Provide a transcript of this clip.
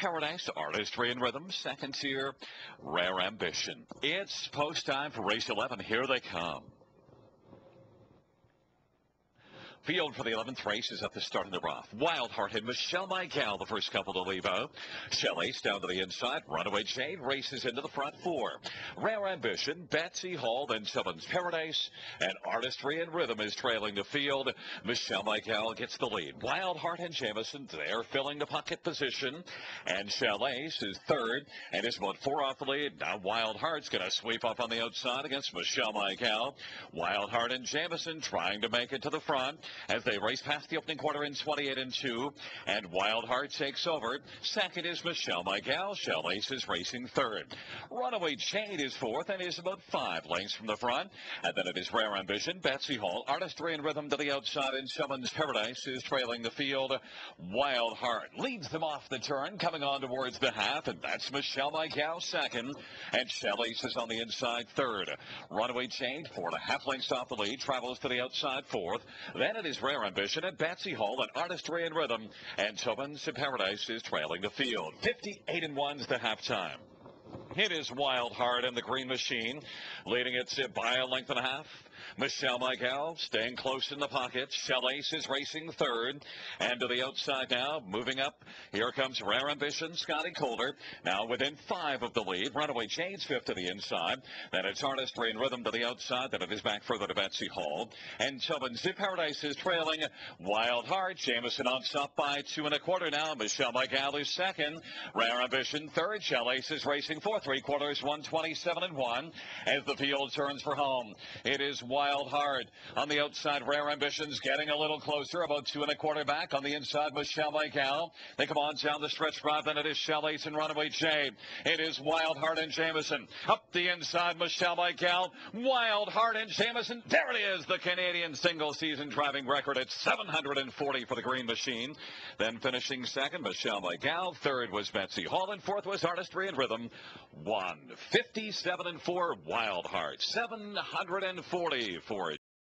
Paradise, Artistry and Rhythm, second tier, Rare Ambition. It's post time for race 11. Here they come. Field for the 11th race is at the start of the rough. Wildheart and Michelle Michael, the first couple to leave out. Shelley's down to the inside. Runaway Jade races into the front four. Rare Ambition, Betsy Hall, then Tillman's Paradise, and Artistry and Rhythm is trailing the field. Michelle Michael gets the lead. Wildheart and Jamieson, they're filling the pocket position. And Shelley's is third and is about four off the lead. Now Wildheart's going to sweep up on the outside against Michelle Michael. Wildheart and Jamieson trying to make it to the front as they race past the opening quarter in 28 and 2. And Wild Heart takes over. Second is Michelle Miguel. Shell Ace is racing third. Runaway Jade is fourth and is about five lengths from the front. And then it is Rare Ambition, Betsy Hall, Artistry and Rhythm to the outside, and Summon's Paradise is trailing the field. Wild Heart leads them off the turn, coming on towards the half, and that's Michelle Miguel second. And Shell Ace is on the inside third. Runaway Jade, four and a half lengths off the lead, travels to the outside fourth. Then is Rare Ambition at Betsy Hall and Artistry and Rhythm. And Tobin's Paradise is trailing the field. 58 and 1's the halftime. It is Wildheart and the Green Machine, leading it by a length and a half. Michelle Michael staying close in the pocket. Shell Ace is racing third. And to the outside now, moving up. Here comes Rare Ambition, Scotty Calder. Now within five of the lead. Runaway Chains fifth to the inside. Then it's Artistry and Rhythm to the outside. Then it is back further to Betsy Hall. And Tubman's Zip Paradise is trailing. Wild Heart. Jamieson on top by two and a quarter now. Michelle Michael is second. Rare Ambition third. Shell Ace is racing for three quarters, 127 and one. As the field turns for home. It is Wildheart. On the outside, Rare Ambitions getting a little closer, about two and a quarter back. On the inside, Michelle Michael. They come on down the stretch drive, then it is Ace and Runaway Jade. It is Wildheart and Jamieson. Up the inside, Michelle Wild Wildheart and Jamieson. There it is, the Canadian single season driving record at 740 for the Green Machine. Then finishing second, Michelle Michael. Third was Betsy Hall, and fourth was Artistry and Rhythm. One, 57 and 4, Wildheart. 740 for